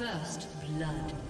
First blood.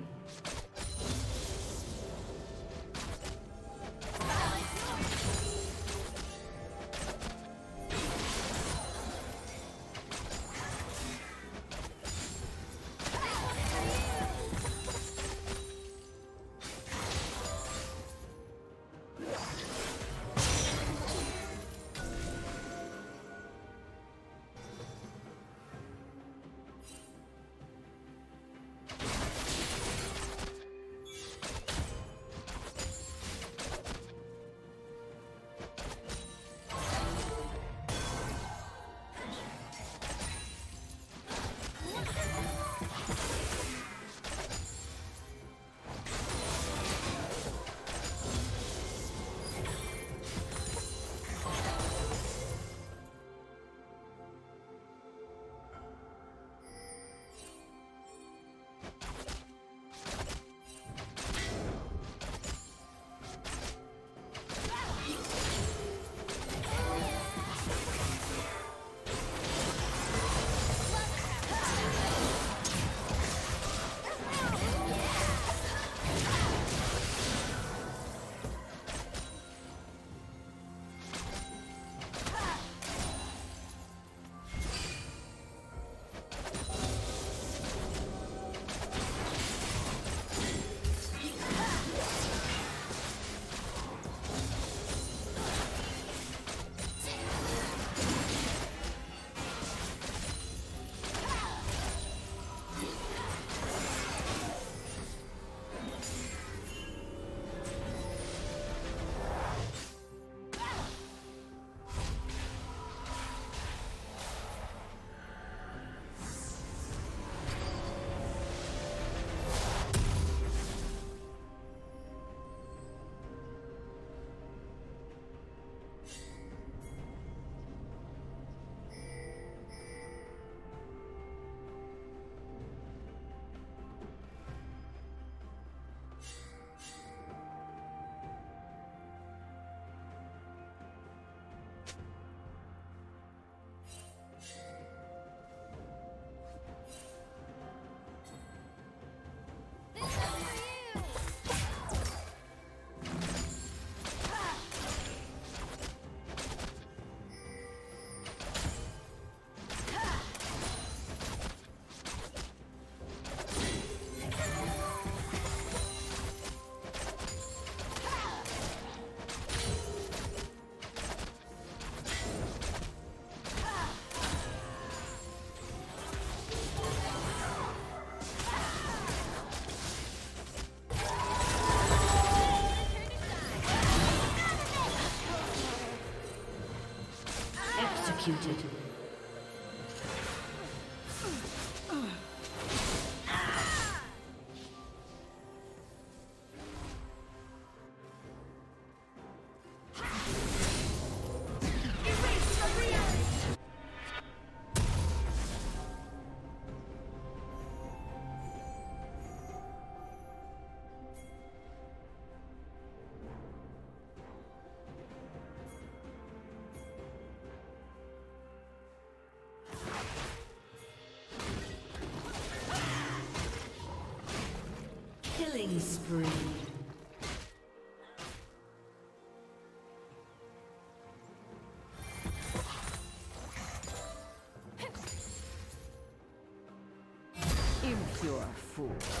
Executed. Spree. Impure fool.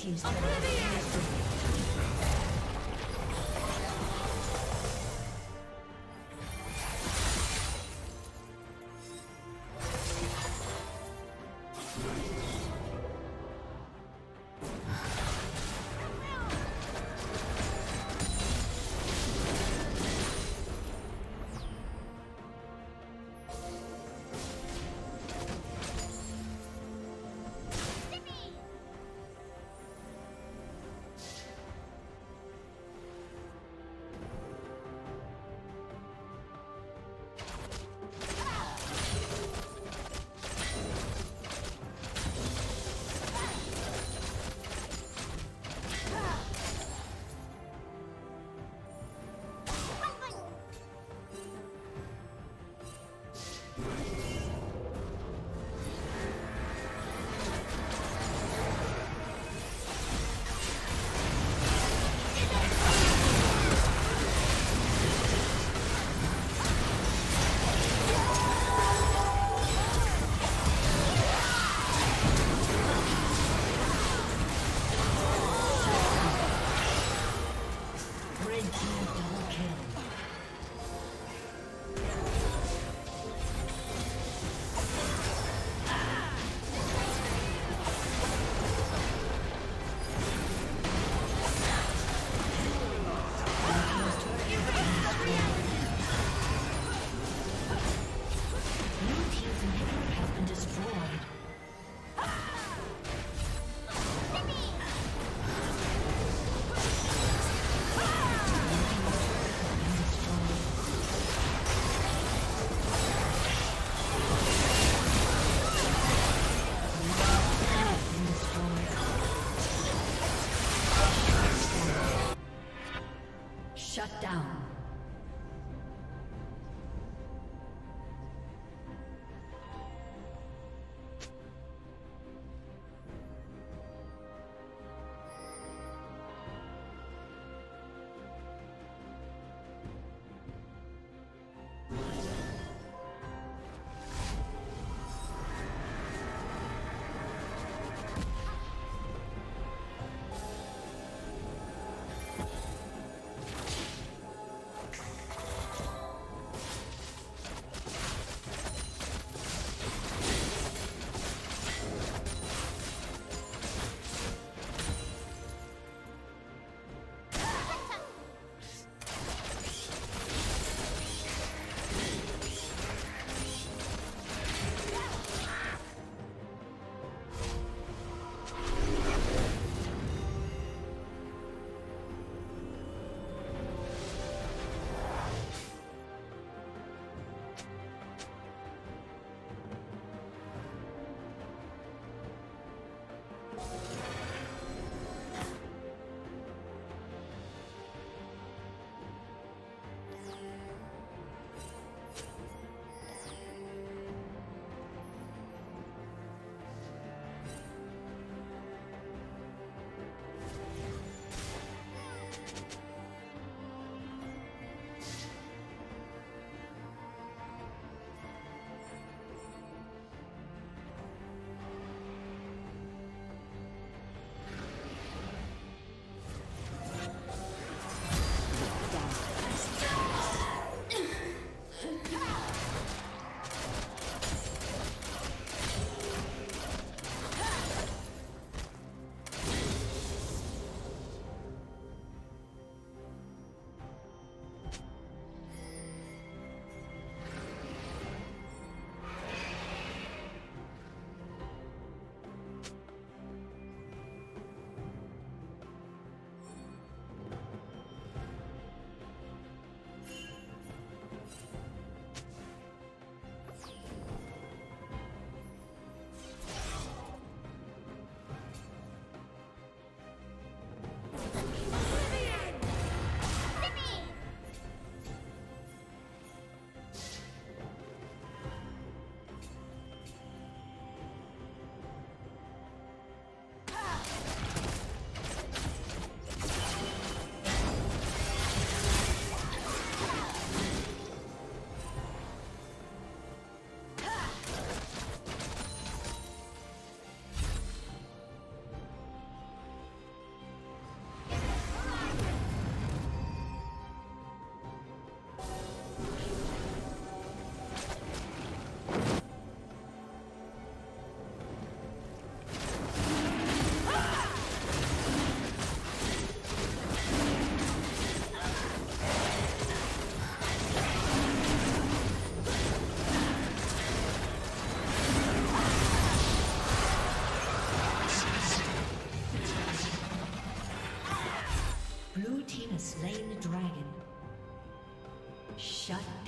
Team's turret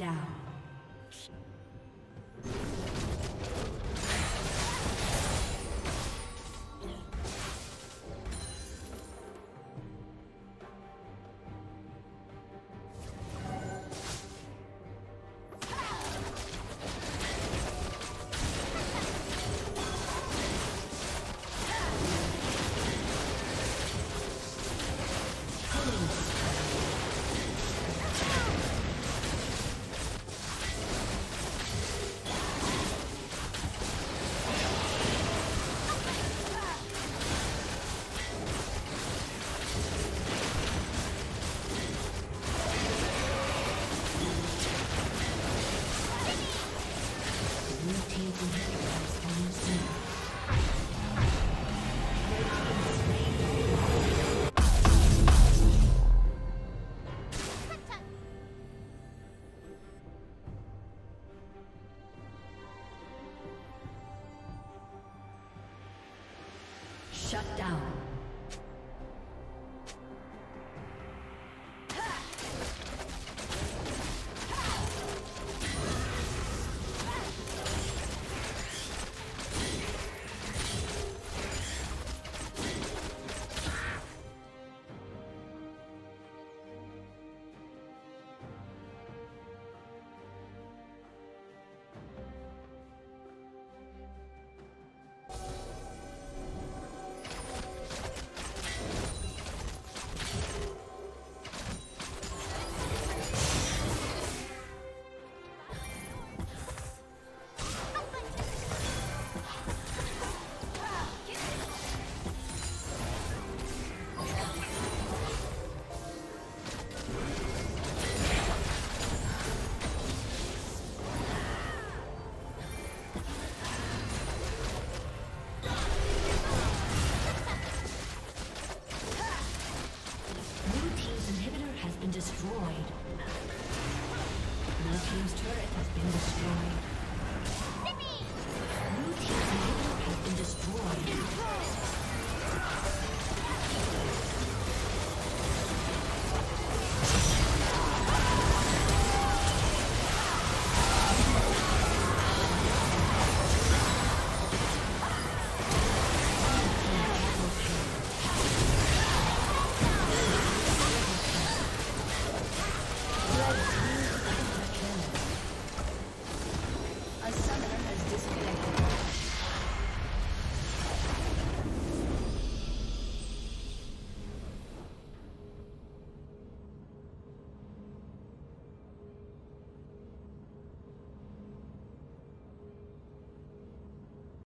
down. Shut down.